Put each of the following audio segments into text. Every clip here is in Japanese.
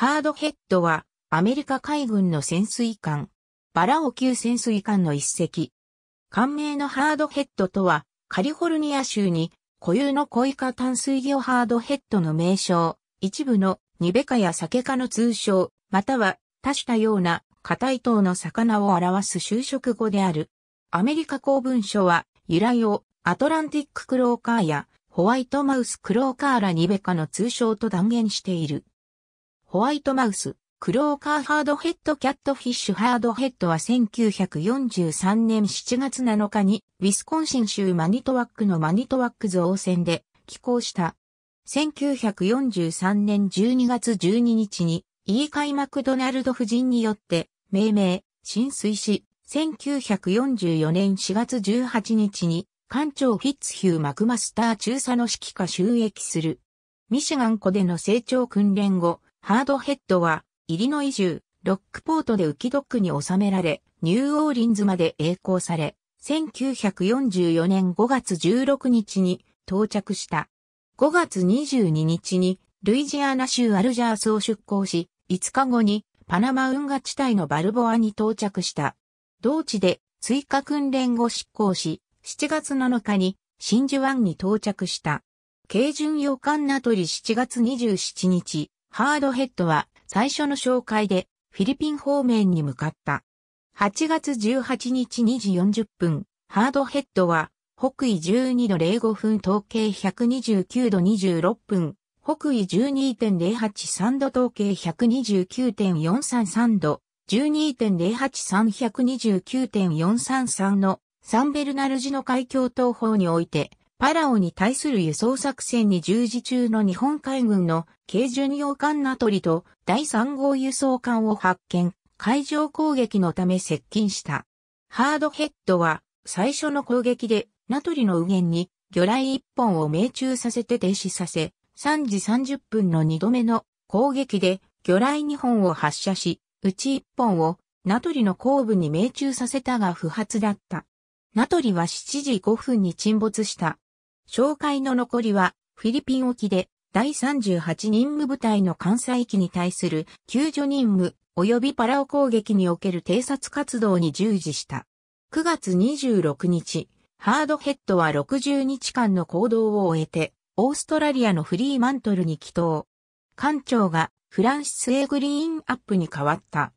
ハードヘッドはアメリカ海軍の潜水艦、バラオ級潜水艦の一隻。艦名のハードヘッドとはカリフォルニア州に固有のコイカ淡水魚ハードヘッドの名称、一部のニベカやサケ科の通称、または多種多様な硬い等の魚を表す修飾語である。アメリカ公文書は由来をアトランティッククローカーやホワイトマウスクローカーラニベカの通称と断言している。ホワイトマウス、クローカーハードヘッドキャットフィッシュハードヘッドは1943年7月7日にウィスコンシン州マニトワックのマニトワック造船で寄港した。1943年12月12日にイーカイ・マクドナルド夫人によって命名、浸水し、1944年4月18日に艦長フィッツヒュー・マクマスター中佐の指揮下収益する。ミシガン湖での成長訓練後、ハードヘッドはイリノイ州、ロックポートで浮きドックに収められ、ニューオーリンズまで栄光され、1944年5月16日に到着した。5月22日にルイジアナ州アルジャースを出港し、5日後にパナマ運河地帯のバルボアに到着した。同地で追加訓練後執行し、7月7日に真珠湾に到着した。軽巡洋艦ナトリ7月27日、ハードヘッドは最初の紹介でフィリピン方面に向かった。8月18日2時40分、ハードヘッドは北緯12度05分統計129度26分、北緯12.083度統計129.433度、12.083-129.433のサンベルナルジの海峡東方において、パラオに対する輸送作戦に従事中の日本海軍の軽巡洋艦ナトリと第3号輸送艦を発見、海上攻撃のため接近した。ハードヘッドは最初の攻撃でナトリの右舷に魚雷1本を命中させて停止させ、3時30分の2度目の攻撃で魚雷2本を発射し、うち1本をナトリの後部に命中させたが不発だった。ナトリは7時5分に沈没した。紹介の残りはフィリピン沖で第38任務部隊の関西機に対する救助任務及びパラオ攻撃における偵察活動に従事した。9月26日、ハードヘッドは60日間の行動を終えて、オーストラリアのフリーマントルに帰島。艦長がフランシス・エグリーンアップに変わった。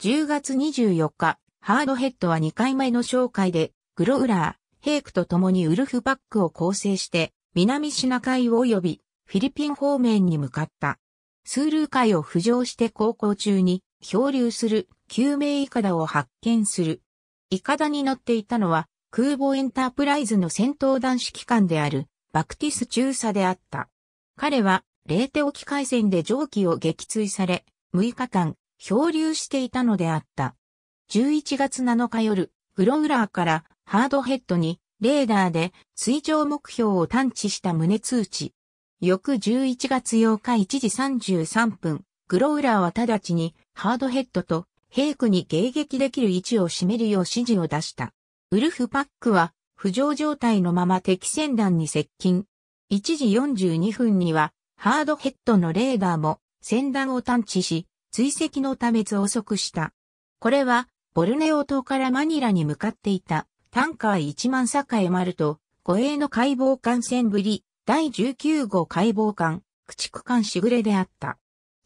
10月24日、ハードヘッドは2回目の紹介で、グロウラー、ヘイクと共にウルフバックを構成して、南シナ海及びフィリピン方面に向かった。スールー海を浮上して航行中に漂流する救命イカダを発見する。イカダに乗っていたのは空母エンタープライズの戦闘男子機関であるバクティス中佐であった。彼はレーテ沖海戦で蒸気を撃墜され6日間漂流していたのであった。11月7日夜、グロウラーからハードヘッドにレーダーで水上目標を探知した旨通知。翌11月8日1時33分、グローラーは直ちにハードヘッドとヘイクに迎撃できる位置を占めるよう指示を出した。ウルフパックは浮上状態のまま敵戦団に接近。1時42分にはハードヘッドのレーダーも戦団を探知し、追跡のため遅くした。これはボルネオ島からマニラに向かっていたタンカー1万栄丸と護衛の解剖艦船ぶり第19号解剖艦、駆逐艦しぐれであった。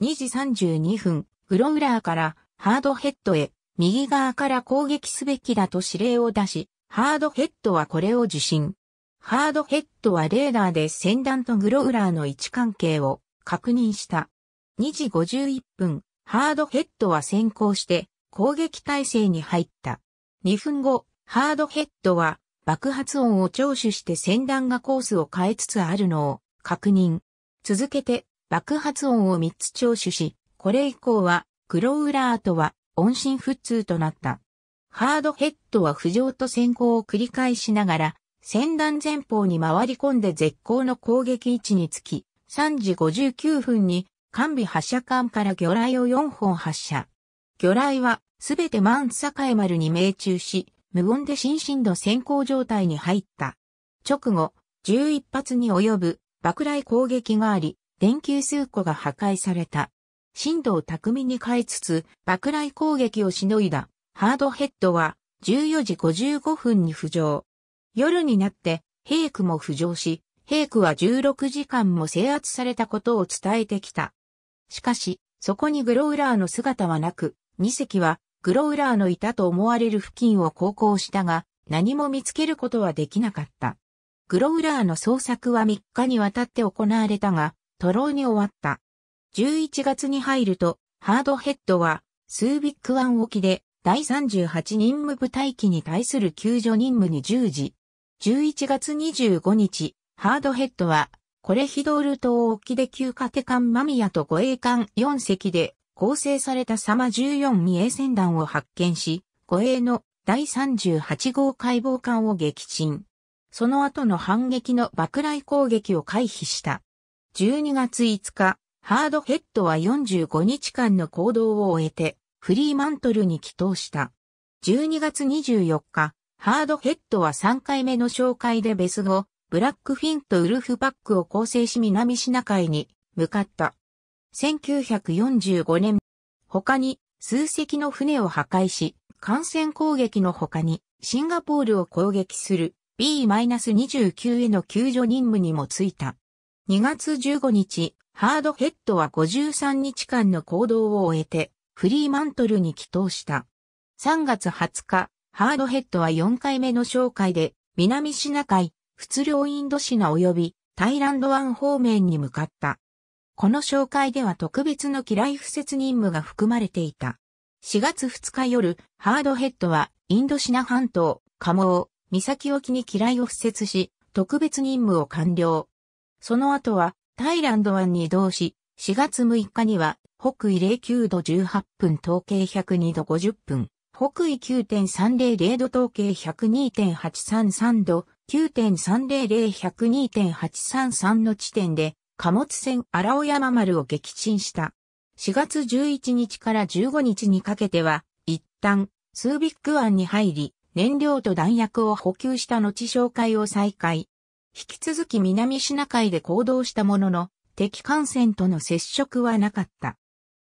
2時32分、グロウラーからハードヘッドへ右側から攻撃すべきだと指令を出し、ハードヘッドはこれを受信。ハードヘッドはレーダーで先端とグロウラーの位置関係を確認した。2時51分、ハードヘッドは先行して攻撃態勢に入った。2分後、ハードヘッドは爆発音を聴取して先端がコースを変えつつあるのを確認。続けて爆発音を3つ聴取し、これ以降はグロウラーとは音信不通となった。ハードヘッドは浮上と先行を繰り返しながら、先端前方に回り込んで絶好の攻撃位置につき、3時59分に完備発射管から魚雷を4本発射。魚雷はすべて万栄丸に命中し、無言で心身度先行状態に入った。直後、11発に及ぶ爆雷攻撃があり、電球数個が破壊された。進路を巧みに変えつつ、爆雷攻撃をしのいだ、ハードヘッドは、14時55分に浮上。夜になって、ヘイクも浮上し、ヘイクは16時間も制圧されたことを伝えてきた。しかし、そこにグロウラーの姿はなく、2隻はグロウラーのいたと思われる付近を航行したが、何も見つけることはできなかった。グロウラーの捜索は3日にわたって行われたが、徒労に終わった。11月に入ると、ハードヘッドは、スービック湾沖で、第38任務部隊機に対する救助任務に従事。11月25日、ハードヘッドは、コレヒドール島沖で旧カテ艦マミヤと護衛艦4隻で構成されたサマ14未衛戦団を発見し、護衛の第38号解剖艦を撃沈。その後の反撃の爆雷攻撃を回避した。12月5日、ハードヘッドは45日間の行動を終えて、フリーマントルに帰投した。12月24日、ハードヘッドは3回目の紹介でベス後、ブラックフィンとウルフバックを構成し南シナ海に向かった。1945年、他に数隻の船を破壊し、艦船攻撃の他にシンガポールを攻撃する B-29 への救助任務にもついた。2月15日、ハードヘッドは53日間の行動を終えて、フリーマントルに帰投した。3月20日、ハードヘッドは4回目の紹介で、南シナ海、仏領インドシナ及びタイランド湾方面に向かった。この紹介では特別の機雷敷設任務が含まれていた。4月2日夜、ハードヘッドはインドシナ半島、カモー、岬沖に機雷を敷設し、特別任務を完了。その後はタイランド湾に移動し、4月6日には北緯09度18分統計102度50分、北緯9.300度統計102.833度9.300-102.833の地点で貨物船荒尾山丸を撃沈した。4月11日から15日にかけては、一旦、スービック湾に入り、燃料と弾薬を補給した後紹介を再開。引き続き南シナ海で行動したものの、敵艦船との接触はなかった。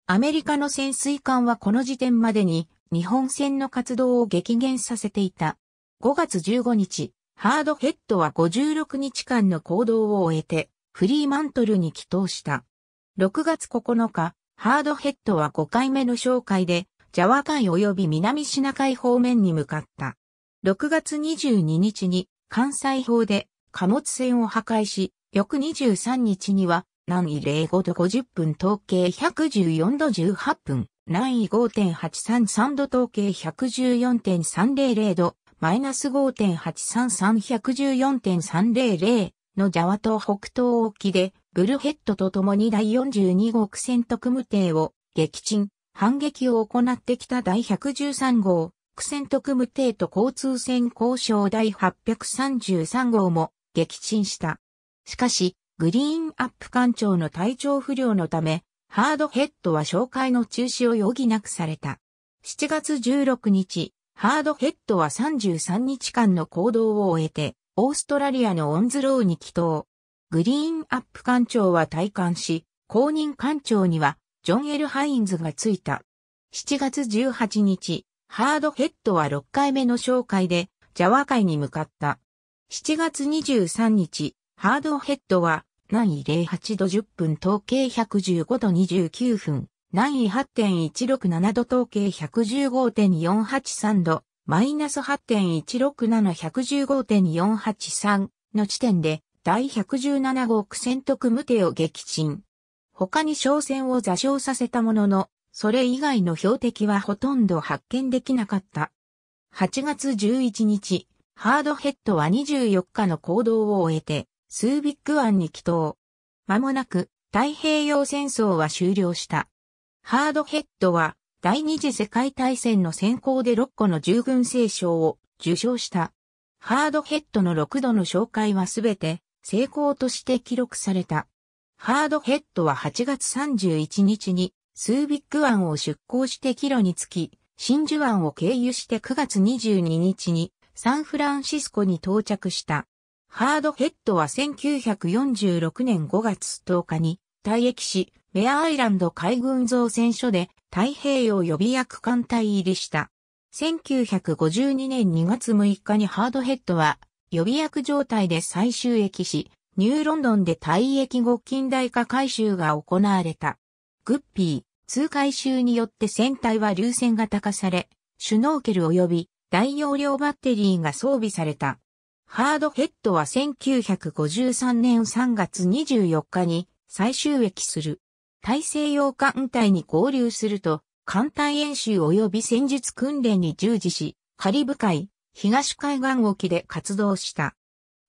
アメリカの潜水艦はこの時点までに日本船の活動を激減させていた。5月15日、ハードヘッドは56日間の行動を終えて、フリーマントルに帰投した。6月9日、ハードヘッドは5回目の紹介で、ジャワ海及び南シナ海方面に向かった。6月22日に関西法で貨物船を破壊し、翌23日には南緯05度50分統計114度18分、南緯5.833度統計114.300度マイナス5.833-114.300のジャワ島北東沖で、ブルヘッドと共に第42号苦戦特務艇を撃沈、反撃を行ってきた第113号苦戦特務艇と交通船交渉第833号も撃沈した。しかし、グリーンアップ艦長の体調不良のため、ハードヘッドは紹介の中止を余儀なくされた。7月16日、ハードヘッドは33日間の行動を終えて、オーストラリアのオンズローに帰投。グリーンアップ艦長は退官し、後任艦長にはジョン・エル・ハインズがついた。7月18日、ハードヘッドは6回目の哨戒で、ジャワ海に向かった。7月23日、ハードヘッドは、南緯08度10分東経115度29分、南緯8.167度東経115.483度、マイナス8.167-115.483の地点で第117号苦戦特無艇を撃沈。他に商船を座礁させたものの、それ以外の標的はほとんど発見できなかった。8月11日、ハードヘッドは24日の行動を終えて、スービック湾に帰島。間もなく、太平洋戦争は終了した。ハードヘッドは第二次世界大戦の先行で6個の従軍聖賞を受賞した。ハードヘッドの6度の紹介はすべて成功として記録された。ハードヘッドは8月31日にスービック湾を出港してキロにつき、真珠湾を経由して9月22日にサンフランシスコに到着した。ハードヘッドは1946年5月10日に退役し、ウェアアイランド海軍造船所で太平洋予備役艦隊入りした。1952年2月6日にハードヘッドは予備役状態で再収益し、ニューロンドンで退役後近代化改修が行われた。グッピー、通回収によって船体は流線型化され、シュノーケル及び大容量バッテリーが装備された。ハードヘッドは1953年3月24日に再収益する。大西洋艦隊に合流すると、艦隊演習及び戦術訓練に従事し、カリブ海、東海岸沖で活動した。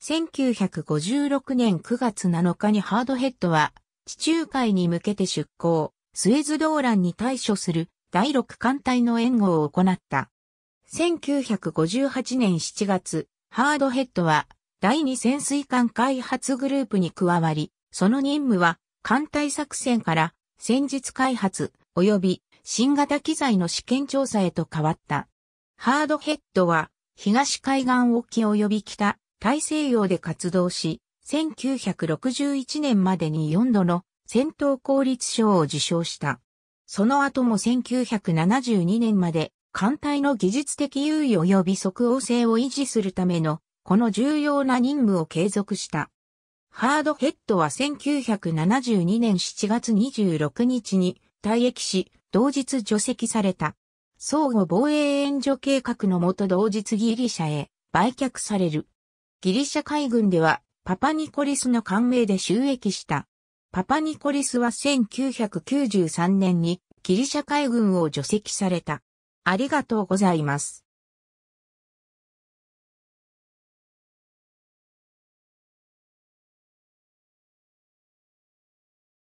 1956年9月7日にハードヘッドは地中海に向けて出港、スエズ動乱に対処する第6艦隊の援護を行った。1958年7月、ハードヘッドは第2潜水艦開発グループに加わり、その任務は艦隊作戦から戦術開発及び新型機材の試験調査へと変わった。ハードヘッドは東海岸沖及び北大西洋で活動し、1961年までに4度の戦闘効率賞を受賞した。その後も1972年まで艦隊の技術的優位及び即応性を維持するためのこの重要な任務を継続した。ハードヘッドは1972年7月26日に退役し、同日除籍された。相互防衛援助計画のもと同日ギリシャへ売却される。ギリシャ海軍ではパパニコリスの官名で収益した。パパニコリスは1993年にギリシャ海軍を除籍された。ありがとうございます。